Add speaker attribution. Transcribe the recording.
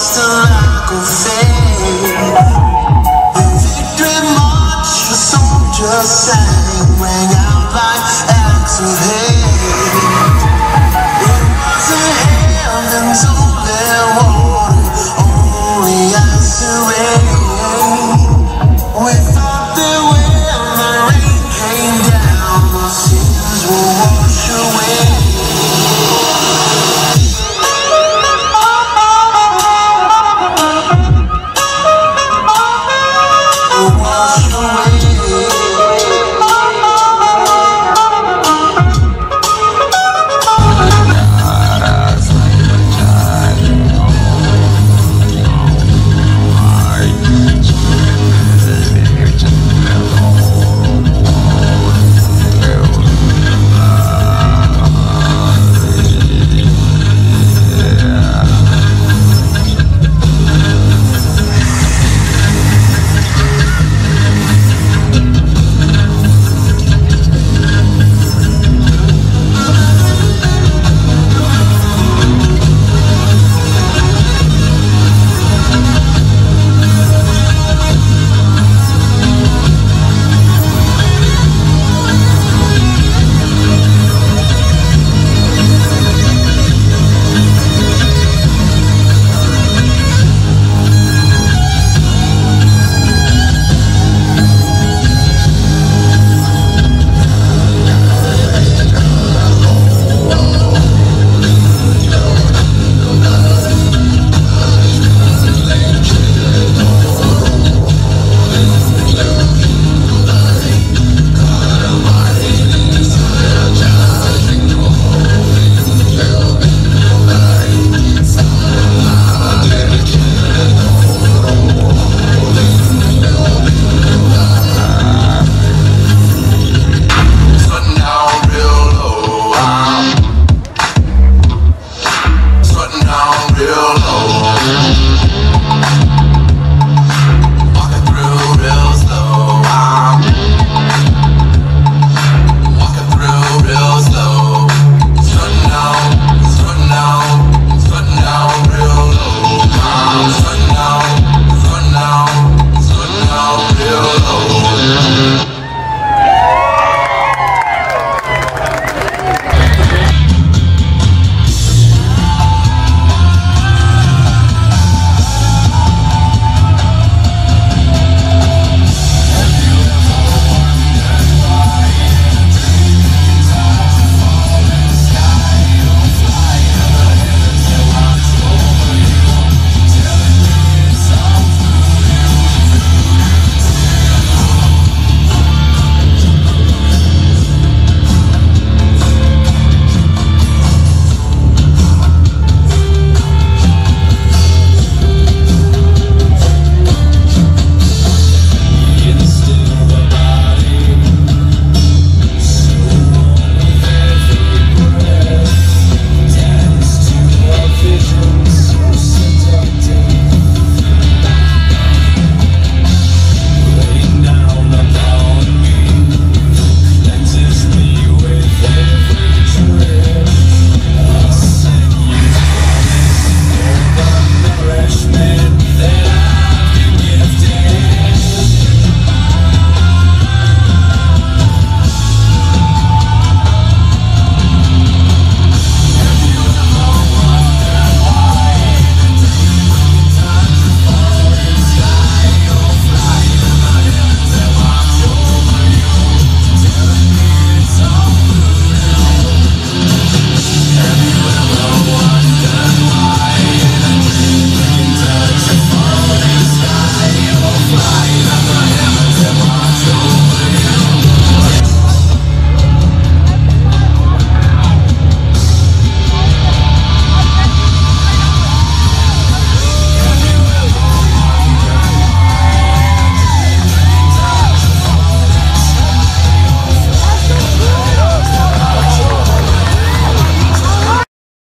Speaker 1: Basta lá, confia. heart.